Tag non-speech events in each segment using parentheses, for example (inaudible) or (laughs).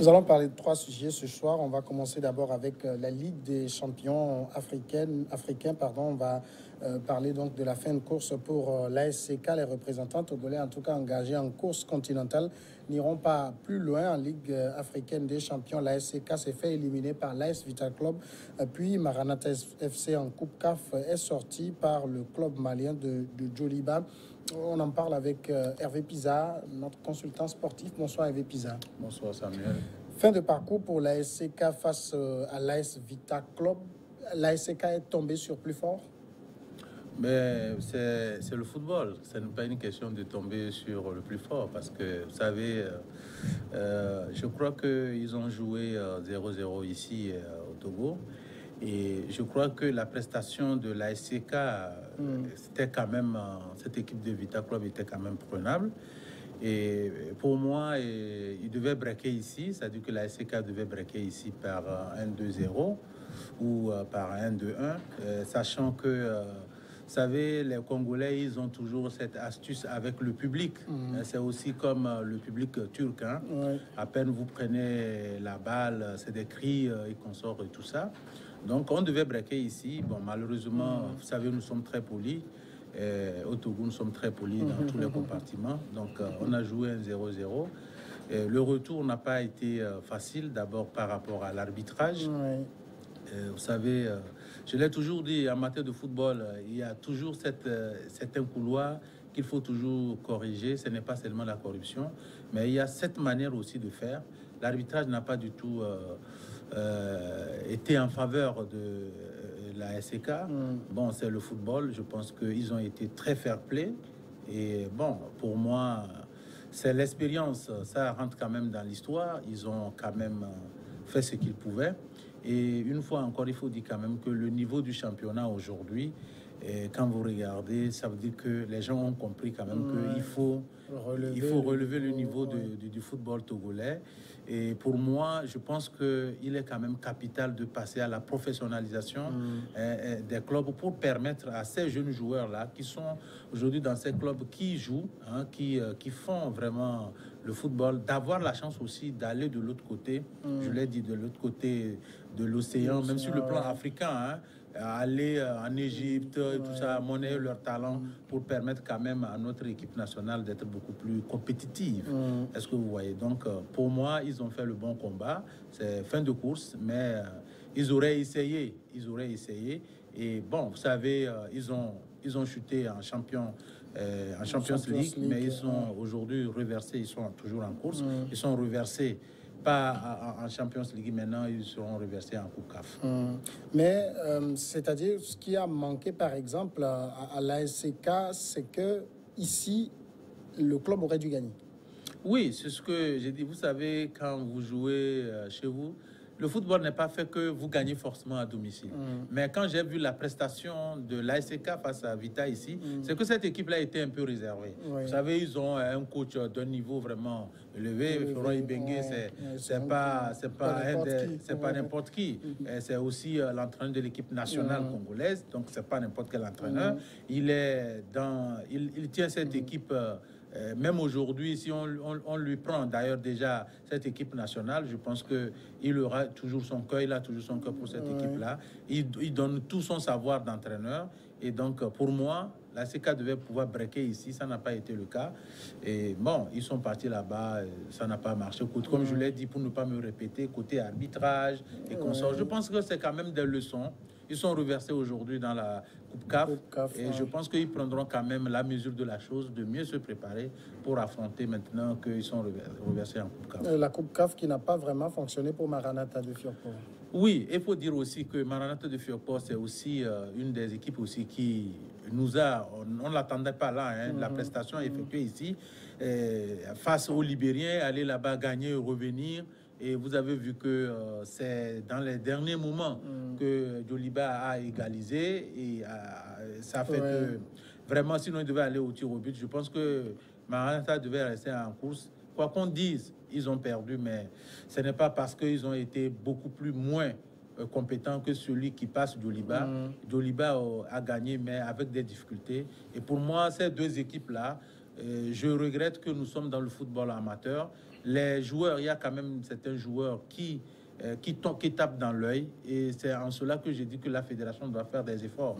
Nous allons parler de trois sujets ce soir. On va commencer d'abord avec euh, la Ligue des champions africains. Pardon. On va euh, parler donc de la fin de course pour euh, l'ASCK. Les représentants togolais, en tout cas engagés en course continentale, n'iront pas plus loin en Ligue africaine des champions. L'ASCK s'est fait éliminer par l'AS Vital Club. Puis Maranatha FC en Coupe CAF est sorti par le club malien de, de. On en parle avec Hervé Pizza, notre consultant sportif. Bonsoir Hervé Pizza. Bonsoir Samuel. Fin de parcours pour l'ASCK face à l'AS Vita Club. L'ASCK est tombé sur plus fort? Mais c'est le football. Ce n'est pas une question de tomber sur le plus fort parce que, vous savez, euh, euh, je crois qu'ils ont joué 0-0 euh, ici au Togo. Et je crois que la prestation de la SCK, hmm. c'était quand même, cette équipe de Vita Club était quand même prenable. Et pour moi, il devait braquer ici, c'est-à-dire que la SCK devait braquer ici par 1-2-0 ou par 1-2-1, sachant que vous savez, les Congolais, ils ont toujours cette astuce avec le public. Mm. Euh, c'est aussi comme euh, le public turc. Hein. À peine vous prenez la balle, c'est des cris et euh, consorts et tout ça. Donc on devait braquer ici. Bon, malheureusement, vous savez, nous sommes très polis. au Togo, nous sommes très polis dans tous les compartiments. Donc on a joué un 0-0. Le retour n'a pas été facile, d'abord par rapport à l'arbitrage. Vous savez, je l'ai toujours dit, en matière de football, il y a toujours cette, euh, couloir qu'il faut toujours corriger. Ce n'est pas seulement la corruption, mais il y a cette manière aussi de faire. L'arbitrage n'a pas du tout euh, euh, été en faveur de la SEK. Mm. Bon, c'est le football. Je pense qu'ils ont été très fair-play. Et bon, pour moi, c'est l'expérience. Ça rentre quand même dans l'histoire. Ils ont quand même fait ce qu'ils pouvaient. Et une fois encore, il faut dire quand même que le niveau du championnat aujourd'hui, eh, quand vous regardez, ça veut dire que les gens ont compris quand même qu'il faut relever, il faut relever le niveau du football togolais. Et pour moi, je pense qu'il est quand même capital de passer à la professionnalisation mm. eh, eh, des clubs pour permettre à ces jeunes joueurs-là qui sont aujourd'hui dans ces clubs, qui jouent, hein, qui, euh, qui font vraiment le football, d'avoir la chance aussi d'aller de l'autre côté, mm. je l'ai dit, de l'autre côté de l'océan, même sur le plan africain. Hein, aller euh, en Égypte et tout ça, monnaie leur talent pour permettre quand même à notre équipe nationale d'être beaucoup plus compétitive. Mm. Est-ce que vous voyez? Donc, euh, pour moi, ils ont fait le bon combat. C'est fin de course, mais euh, ils auraient essayé. Ils auraient essayé. Et bon, vous savez, ils ont ils ont chuté en champion, en Champions, League, mais ils sont aujourd'hui reversés, ils sont toujours en course, ils sont reversés pas en Champions League maintenant, ils seront reversés en Coupe CAF. Hum. Mais euh, c'est-à-dire ce qui a manqué par exemple à, à l'ASCK, c'est que ici le club aurait dû gagner. Oui, c'est ce que j'ai dit. Vous savez, quand vous jouez euh, chez vous, le football n'est pas fait que vous gagnez forcément à domicile. Mm. Mais quand j'ai vu la prestation de l'ASK face à Vita ici, mm. c'est que cette équipe-là était un peu réservée. Vous savez, ils ont un coach d'un niveau vraiment élevé. Florent Ibengue, c'est pas, pas, c'est pas n'importe qui. Mm-hmm. C'est aussi euh, l'entraîneur de l'équipe nationale mm. congolaise, donc c'est pas n'importe quel entraîneur. Il est dans, il, il tient cette équipe. Euh, euh, même aujourd'hui, si on, on, lui prend d'ailleurs déjà cette équipe nationale, je pense qu'il aura toujours son cœur, il a toujours son cœur pour cette équipe-là. Il, il, donne tout son savoir d'entraîneur. Et donc, pour moi, la CK devait pouvoir breaker ici, ça n'a pas été le cas. Et bon, ils sont partis là-bas, ça n'a pas marché. Comme je l'ai dit, pour ne pas me répéter, côté arbitrage et consorts, je pense que c'est quand même des leçons. Ils sont reversés aujourd'hui dans la Coupe CAF. et je pense qu'ils prendront quand même la mesure de la chose, de mieux se préparer pour affronter maintenant qu'ils sont reversés en Coupe CAF. Euh, la Coupe CAF qui n'a pas vraiment fonctionné pour Maranatha de Fiorpo. Oui, il faut dire aussi que Maranatha de Fiorpo, c'est aussi euh, une des équipes aussi qui nous a, on ne l'attendait pas là, hein, la mhm. prestation effectuée ici, face aux Libériens, aller là-bas gagner, revenir. Et vous avez vu que euh, c'est dans les derniers moments mm. que Joliba a égalisé. Et euh, ça fait que vraiment, sinon il devait aller au tir au but. Je pense que Maranta devait rester en course. Quoi qu'on dise, ils ont perdu, mais ce n'est pas parce qu'ils ont été beaucoup plus moins euh, compétents que celui qui passe Joliba. Mm. Joliba a gagné, mais avec des difficultés. Et pour moi, ces deux équipes-là, je regrette que nous sommes dans le football amateur les joueurs, il y a quand même certains joueurs qui, euh, qui, qui tapent dans l'œil. Et c'est en cela que j'ai dit que la fédération doit faire des efforts,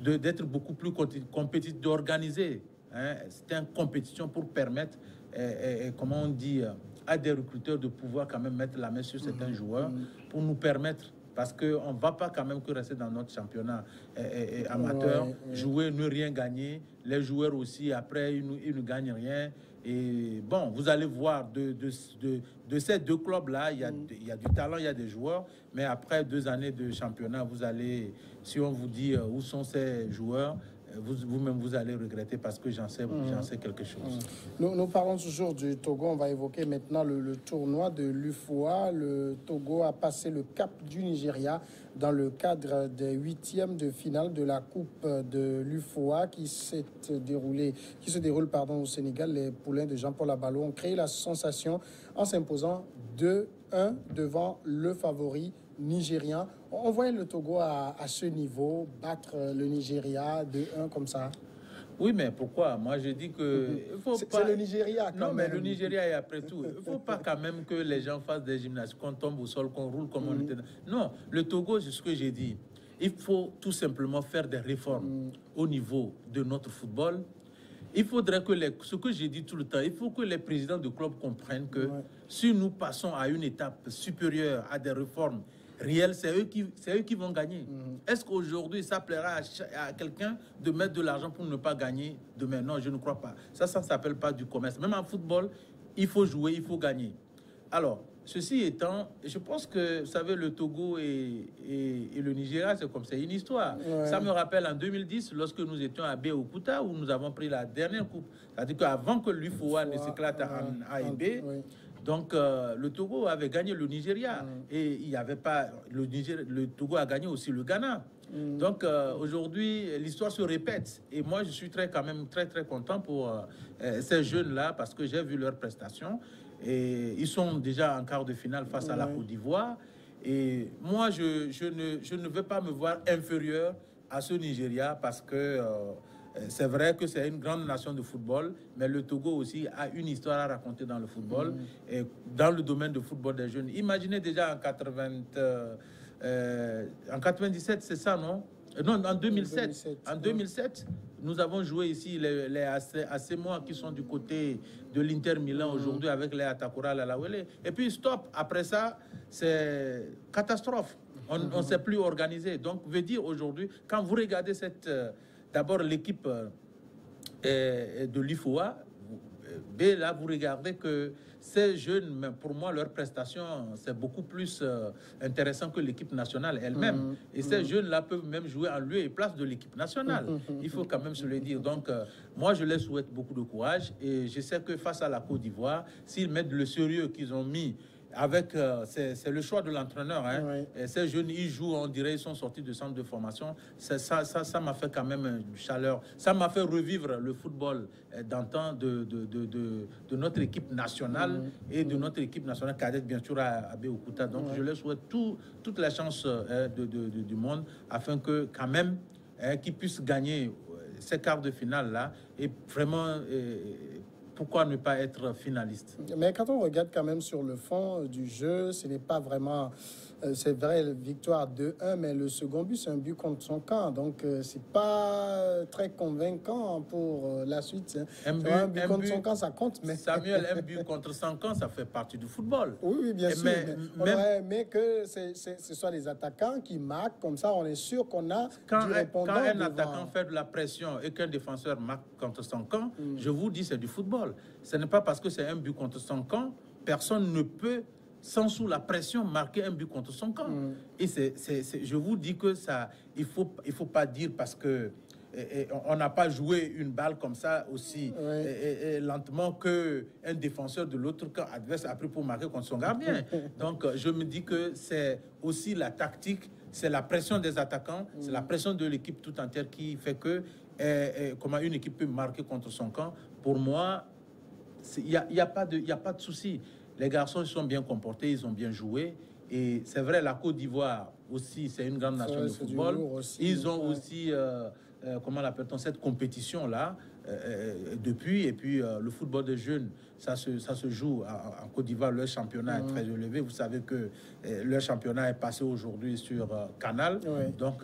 de d'être beaucoup plus compétitive, d'organiser hein, une compétition pour permettre, euh, comment on dit, à des recruteurs de pouvoir quand même mettre la main sur certains mhm. joueurs mhm. pour nous permettre parce qu'on ne va pas quand même que rester dans notre championnat amateur, jouer, ne rien gagner. Les joueurs aussi, après, ils, ils ne gagnent rien. Et bon, vous allez voir, de, de, de, de ces deux clubs-là, il, y a, mm. il y a du talent, il y a des joueurs, mais après deux années de championnat, vous allez, si on vous dit euh, où sont ces joueurs, vous-même vous, allez regretter parce que j'en sais, mmh. sais quelque chose. Mmh. Nous, nous, parlons toujours du Togo. On va évoquer maintenant le, tournoi de l'UFOA. Le Togo a passé le cap du Nigeria dans le cadre des huitièmes de finale de la Coupe de l'UFOA qui s'est qui se déroule pardon, au Sénégal. Les poulains de Jean-Paul Abalo ont créé la sensation en s'imposant 2-1 devant le favori nigérien. On voit le Togo à, ce niveau battre le Nigeria de 1 comme ça. Oui, mais pourquoi? Moi, je dis que. C'est le Nigeria. non, mais le Nigeria, et après tout, il ne faut pas quand même que les gens fassent des gymnastiques, qu'on tombe au sol, qu'on roule comme on mm. était. Non, le Togo, c'est ce que j'ai dit. Il faut tout simplement faire des réformes mm. au niveau de notre football. Il faudrait que les, ce que j'ai dit tout le temps, il faut que les présidents de clubs comprennent que si nous passons à une étape supérieure à des réformes réel, c'est eux, qui, eux qui vont gagner. Mhm. Est-ce qu'aujourd'hui, ça plaira à, quelqu'un de mettre de l'argent pour ne pas gagner demain? Non, je ne crois pas. Ça, ça ne s'appelle pas du commerce. Même en football, il faut jouer, il faut gagner. Alors, ceci étant, je pense que, vous savez, le Togo et, et, le Nigeria, c'est comme c'est une histoire. Ça me rappelle en 2010, lorsque nous étions à Béokuta, où nous avons pris la dernière coupe. C'est-à-dire qu'avant que l'UFOA ne s'éclate en A et B, donc, euh, le Togo avait gagné le Nigeria. Mm. Et il n'y avait pas. Le, le Togo a gagné aussi le Ghana. Mm. Donc, euh, aujourd'hui, l'histoire se répète. Et moi, je suis très, quand même très, très content pour euh, ces jeunes-là parce que j'ai vu leurs prestations. Et ils sont déjà en quart de finale face à la Côte d'Ivoire. Et moi, je, je, ne, je ne veux pas me voir inférieur à ce Nigeria parce que euh, c'est vrai que c'est une grande nation de football, mais le Togo aussi a une histoire à raconter dans le football mm. et dans le domaine du football des jeunes. Imaginez déjà en 80, euh, en 97, c'est ça, non? Non, en 2007. en 2007, nous avons joué ici les, les AC, mois qui sont du côté de l'Inter Milan mm. aujourd'hui avec les Atakura Lalawele. Et puis stop. Après ça, c'est catastrophe. On ne mm-hmm. s'est plus organisé. Donc, veut dire aujourd'hui, quand vous regardez cette euh, D'abord, l'équipe euh, de l'IFOA, B, là, vous regardez que ces jeunes, pour moi, leur prestation, c'est beaucoup plus euh, intéressant que l'équipe nationale elle-même. Mm-hmm. Et ces jeunes-là peuvent même jouer en lieu et place de l'équipe nationale. Mm-hmm. Il faut quand même se le dire. Donc, euh, moi, je les souhaite beaucoup de courage. Et je sais que face à la Côte d'Ivoire, s'ils mettent le sérieux qu'ils ont mis avec, euh, c'est le choix de l'entraîneur. Hein. Ces jeunes, ils jouent, on dirait, ils sont sortis du centre de formation. Ça, ça, ça m'a fait quand même du chaleur. Ça m'a fait revivre le football euh, d'antan de, de, de, de, notre équipe nationale et de notre équipe nationale cadette, bien sûr, à, à Donc, je leur souhaite tout, toutes les chances euh, du monde afin que, quand même, hein, qu'ils puissent gagner ces quarts de finale là et vraiment pourquoi ne pas être finaliste? Mais quand on regarde quand même sur le fond du jeu, ce n'est pas vraiment euh, c'est vrai, victoire 2-1, mais le second but, c'est un but contre son camp. Donc, euh, c'est pas très convaincant pour euh, la suite. Hein. Un but, contre son camp, ça compte. Mais... Samuel, un but (laughs) contre son camp, ça fait partie du football. Oui, bien sûr. Mais, mais, que ce soit les attaquants qui marquent, comme ça, on est sûr qu'on a quand, du répondant. Quand un attaquant fait de la pression et qu'un défenseur marque contre son camp, mm. je vous dis, c'est du football. Ce n'est pas parce que c'est un but contre son camp, personne ne peut sans sous la pression, marquer un but contre son camp. Mm. Et c'est, je vous dis que ça, il faut, il faut pas dire parce que on n'a pas joué une balle comme ça aussi lentement que un défenseur de l'autre camp adverse a pris pour marquer contre son gardien. (laughs) Donc je me dis que c'est aussi la tactique, c'est la pression des attaquants, c'est la mm. pression de l'équipe tout entière qui fait que comment une équipe peut marquer contre son camp. Pour moi, il n'y a, y a, pas de, a pas de souci. Les garçons sont bien comportés, ils ont bien joué. Et c'est vrai, la Côte d'Ivoire aussi, c'est une grande nation de football. ils ont aussi, euh, euh, comment l'appelle-t-on, cette compétition-là. Depuis. Et puis le football de jeunes, ça se, ça se joue en, Côte d'Ivoire. Leur championnat est très élevé. Vous savez que leur championnat est passé aujourd'hui sur Canal. Donc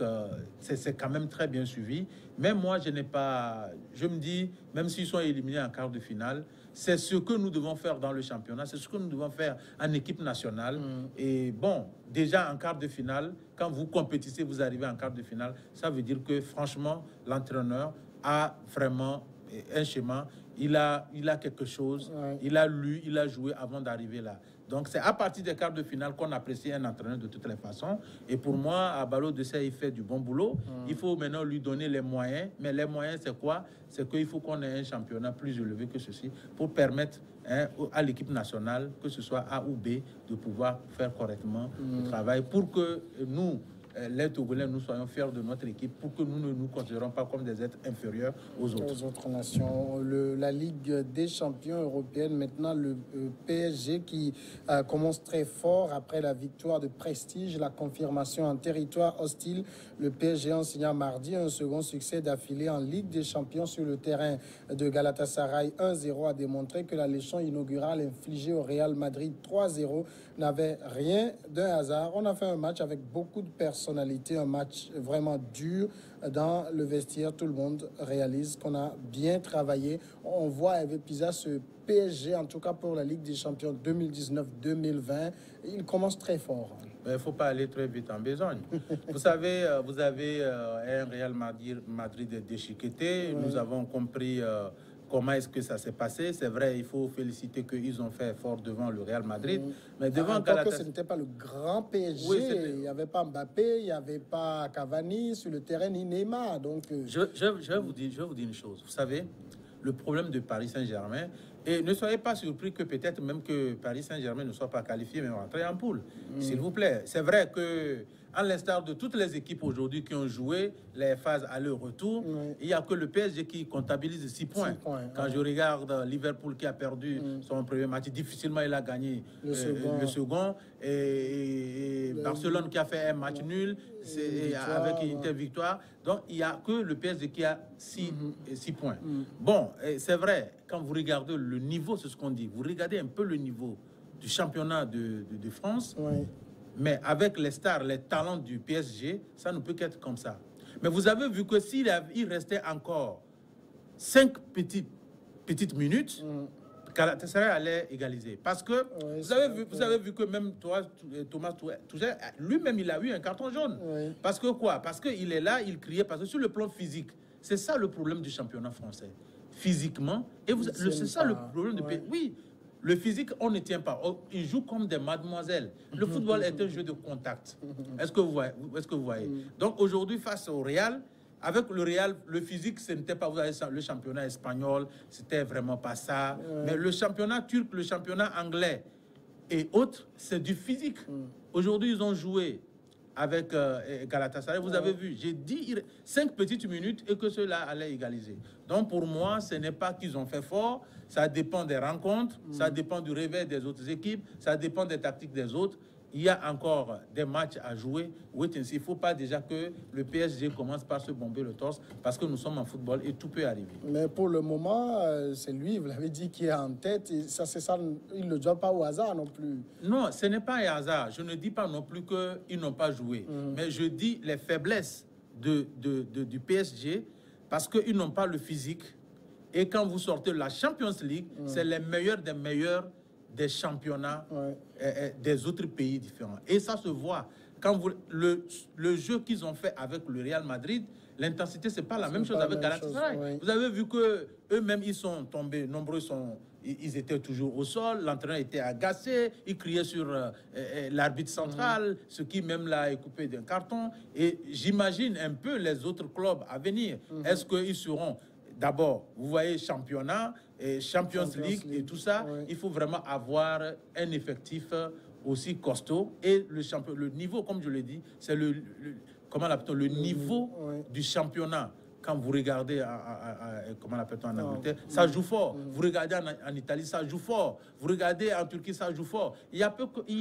c'est quand même très bien suivi. Mais moi, je n'ai pas. Je me dis, même s'ils sont éliminés en quart de finale, c'est ce que nous devons faire dans le championnat, c'est ce que nous devons faire en équipe nationale. Mm. Et bon, déjà en quart de finale, quand vous compétissez, vous arrivez en quart de finale, ça veut dire que franchement, l'entraîneur a vraiment un schéma, il a, il a quelque chose, il a lu, il a joué avant d'arriver là. Donc c'est à partir des quarts de finale qu'on apprécie un entraîneur de toutes les façons. Et pour moi, Abalo de il fait du bon boulot. Il faut maintenant lui donner les moyens. Mais les moyens, c'est quoi? C'est qu'il faut qu'on ait un championnat plus élevé que ceci pour permettre hein, à l'équipe nationale, que ce soit A ou B, de pouvoir faire correctement le mm. travail pour que nous, les Togolais, nous soyons fiers de notre équipe pour que nous ne nous considérons pas comme des êtres inférieurs aux autres. Aux autres nations. La Ligue des champions européennes, maintenant le euh, PSG qui euh, commence très fort après la victoire de Prestige, la confirmation en territoire hostile. Le PSG en signant mardi un second succès d'affilée en Ligue des champions sur le terrain de Galatasaray 1-0 a démontré que la leçon inaugurale infligée au Real Madrid 3-0 n'avait rien d'un hasard. On a fait un match avec beaucoup de personnalité, un match vraiment dur dans le vestiaire. Tout le monde réalise qu'on a bien travaillé. On voit avec Pisa ce PSG, en tout cas pour la Ligue des Champions 2019-2020, il commence très fort. Il ne faut pas aller très vite en besogne. (laughs) vous savez, euh, vous avez euh, un Real Madrid, déchiqueté. Nous avons compris euh, comment est-ce que ça s'est passé. C'est vrai, il faut féliciter qu'ils ont fait fort devant le Real Madrid. Mm. Mais devant que ce n'était pas le grand PSG. il n'y avait pas Mbappé, il n'y avait pas Cavani sur le terrain, ni Neymar. Donc, euh, je, je, vais vous dire, je vais vous dire une chose. Vous savez, le problème de Paris Saint-Germain, et ne soyez pas surpris que peut-être même que Paris Saint-Germain ne soit pas qualifié, mais rentrer en poule. Mm. S'il vous plaît. C'est vrai que à l'instar de toutes les équipes aujourd'hui qui ont joué les phases aller-retour, il n'y a que le PSG qui comptabilise 6 points. Quand je regarde Liverpool qui a perdu mm. son premier match, difficilement il a gagné le euh, second. Et, Barcelone qui a fait un match nul avec une victoire. Donc il n'y a que le PSG qui a 6 mm-hmm. points. Mm. Bon, c'est vrai, quand vous regardez le niveau, c'est ce qu'on dit, vous regardez un peu le niveau du championnat de, de, France. Mais avec les stars, les talents du PSG, ça ne peut qu'être comme ça. Mais vous avez vu que s'il il restait encore cinq petites, petites minutes, mm. allait égaliser. Parce que vous, avez vu, vous avez vu que même toi, Thomas lui-même, il a eu un carton jaune. Parce que quoi? Parce qu'il est là, il criait. Parce que sur le plan physique, c'est ça le problème du championnat français. Physiquement. Et c'est ça le problème du pays. Oui, le physique, on ne tient pas. Oh, ils jouent comme des mademoiselles. Le (laughs) football est un jeu de contact. Est-ce que vous voyez, est que vous voyez? Donc aujourd'hui, face au Real, avec le Real, le physique, ce n'était pas, vous avez le championnat espagnol, c'était vraiment pas ça. Mais le championnat turc, le championnat anglais et autres, c'est du physique. Mm. Aujourd'hui, ils ont joué avec euh, Galatasaray. Vous avez vu, j'ai dit cinq petites minutes et que cela allait égaliser. Donc pour moi, ce n'est pas qu'ils ont fait fort, ça dépend des rencontres, ça mm. dépend du réveil des autres équipes, ça dépend des tactiques des autres il y a encore des matchs à jouer. Il ne faut pas déjà que le PSG commence par se bomber le torse parce que nous sommes en football et tout peut arriver. Mais pour le moment, euh, c'est lui, vous l'avez dit, qui est en tête. Et ça, c'est ça, il ne joue pas au hasard non plus. Non, ce n'est pas un hasard. Je ne dis pas non plus qu'ils n'ont pas joué. Mm. Mais je dis les faiblesses de, du PSG parce qu'ils n'ont pas le physique. Et quand vous sortez de la Champions League, mm. c'est les meilleurs des meilleurs des championnats euh, euh, des autres pays différents. Et ça se voit. Quand vous, le, le jeu qu'ils ont fait avec le Real Madrid, l'intensité, c'est pas la même chose avec Galatasaray. Vous avez vu que eux-mêmes, ils sont tombés, nombreux sont, ils étaient toujours au sol, l'entraîneur était agacé, il criait sur euh, l'arbitre central, ce qui même l'a coupé d'un carton. Et j'imagine un peu les autres clubs à venir. Mhm. Est-ce qu'ils seront D'abord, vous voyez championnat, et Champions, League, et tout ça, il faut vraiment avoir un effectif aussi costaud. Et le, le niveau, comme je l'ai dit, c'est le, comment le niveau du championnat. quand vous regardez, comment on appelle en Angleterre, ça joue fort. Vous regardez en, Italie, ça joue fort. Vous regardez en Turquie, ça joue fort. Il n'y a,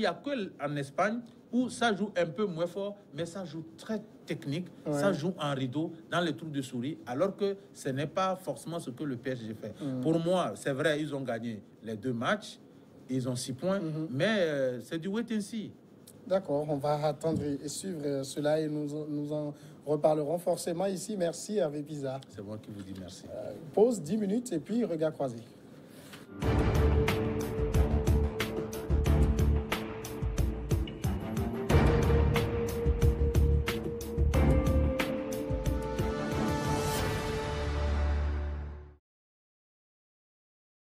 a que en Espagne où ça joue un peu moins fort, mais ça joue très technique, ça joue en rideau, dans les trous de souris, alors que ce n'est pas forcément ce que le PSG fait. Pour moi, c'est vrai, ils ont gagné les deux matchs, ils ont six points, mm-hmm. mais euh, c'est du wait and see. D'accord, on va attendre et suivre euh, cela et nous, nous en reparlerons forcément ici. Merci Hervé Pizarre. C'est moi qui vous dis merci. Euh, pause 10 minutes et puis regard croisé.